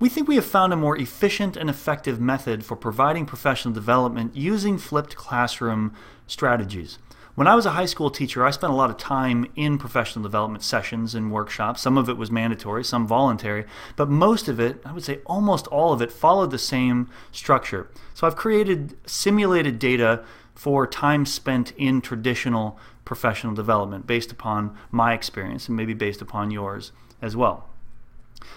We think we have found a more efficient and effective method for providing professional development using flipped classroom strategies. When I was a high school teacher, I spent a lot of time in professional development sessions and workshops. Some of it was mandatory, some voluntary, but most of it, I would say almost all of it, followed the same structure. So I've created simulated data for time spent in traditional professional development based upon my experience and maybe based upon yours as well.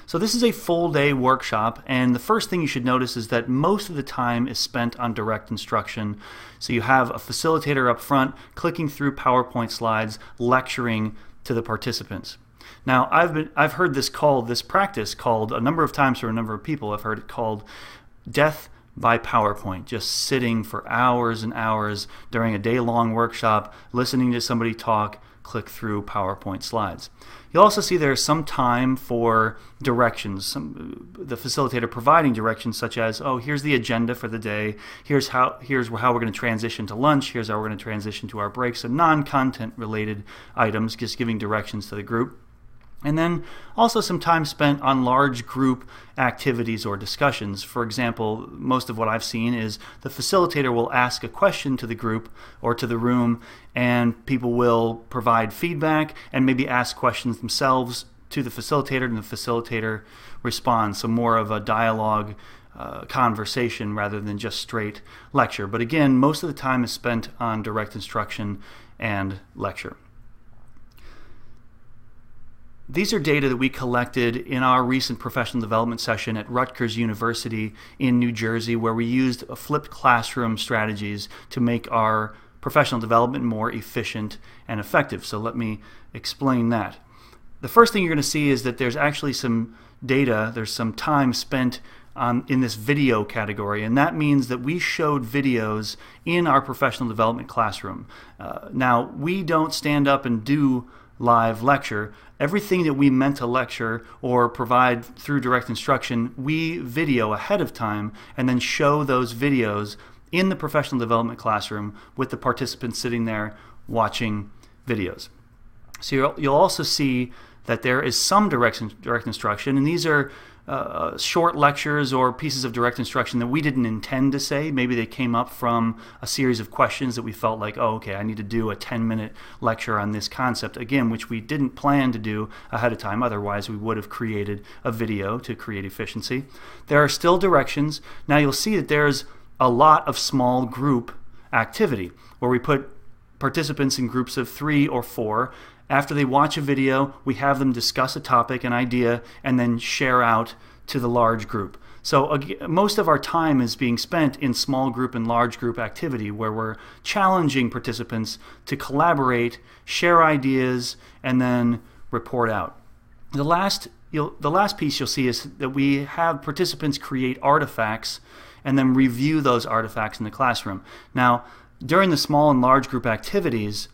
So this is a full day workshop, and the first thing you should notice is that most of the time is spent on direct instruction. So you have a facilitator up front clicking through PowerPoint slides, lecturing to the participants. Now, I've been I've heard this called this practice called a number of times for a number of people. I've heard it called death by PowerPoint, just sitting for hours and hours during a day long workshop, listening to somebody talk, click through PowerPoint slides. You'll also see there's some time for directions, some, the facilitator providing directions such as, oh, here's the agenda for the day, here's how, here's how we're going to transition to lunch, here's how we're going to transition to our breaks, so non-content related items, just giving directions to the group. And then also some time spent on large group activities or discussions. For example, most of what I've seen is the facilitator will ask a question to the group or to the room, and people will provide feedback and maybe ask questions themselves to the facilitator, and the facilitator responds. So, more of a dialogue. Uh, conversation rather than just straight lecture. But again, most of the time is spent on direct instruction and lecture. These are data that we collected in our recent professional development session at Rutgers University in New Jersey, where we used flipped classroom strategies to make our professional development more efficient and effective. So let me explain that. The first thing you're going to see is that there's actually some data, there's some time spent um, in this video category, and that means that we showed videos in our professional development classroom. Uh, now, we don't stand up and do live lecture, everything that we meant to lecture or provide through direct instruction, we video ahead of time and then show those videos in the professional development classroom with the participants sitting there watching videos. So you'll, also see that there is some direct, direct instruction, and these are uh, short lectures or pieces of direct instruction that we didn't intend to say. Maybe they came up from a series of questions that we felt like, oh, okay, I need to do a 10 minute lecture on this concept, again, which we didn't plan to do ahead of time. Otherwise, we would have created a video to create efficiency. There are still directions. Now you'll see that there's a lot of small group activity where we put participants in groups of three or four after they watch a video, we have them discuss a topic, an idea, and then share out to the large group. So most of our time is being spent in small group and large group activity where we're challenging participants to collaborate, share ideas, and then report out. The last, the last piece you'll see is that we have participants create artifacts and then review those artifacts in the classroom. Now, during the small and large group activities,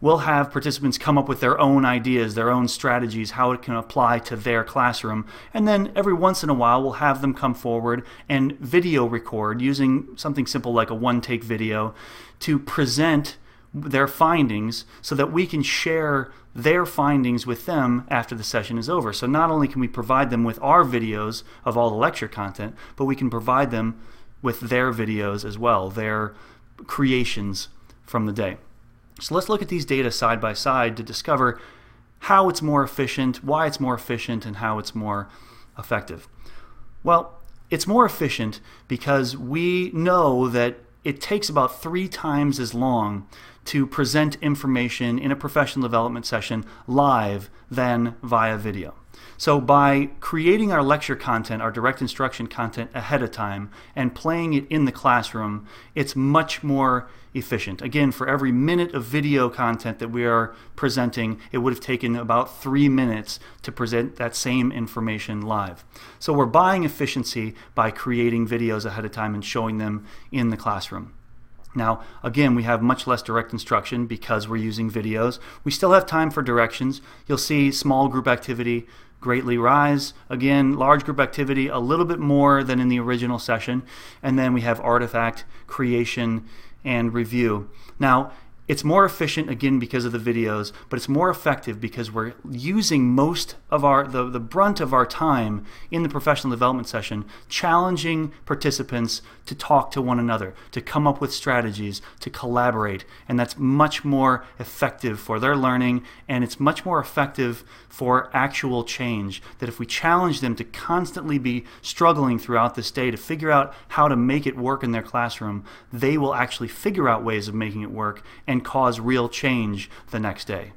we'll have participants come up with their own ideas, their own strategies, how it can apply to their classroom. And then every once in a while, we'll have them come forward and video record using something simple like a one take video to present their findings so that we can share their findings with them after the session is over. So not only can we provide them with our videos of all the lecture content, but we can provide them with their videos as well, their creations from the day. So let's look at these data side by side to discover how it's more efficient, why it's more efficient, and how it's more effective. Well, it's more efficient because we know that it takes about three times as long to present information in a professional development session live than via video. So, by creating our lecture content, our direct instruction content ahead of time, and playing it in the classroom, it's much more efficient. Again, for every minute of video content that we are presenting, it would have taken about three minutes to present that same information live. So, we're buying efficiency by creating videos ahead of time and showing them in the classroom. Now, again, we have much less direct instruction because we're using videos. We still have time for directions. You'll see small group activity greatly rise. Again, large group activity a little bit more than in the original session. And then we have artifact creation and review. Now, it's more efficient again because of the videos, but it's more effective because we're using most of our the, the brunt of our time in the professional development session challenging participants to talk to one another, to come up with strategies, to collaborate, and that's much more effective for their learning and it's much more effective for actual change. That if we challenge them to constantly be struggling throughout this day to figure out how to make it work in their classroom, they will actually figure out ways of making it work and cause real change the next day.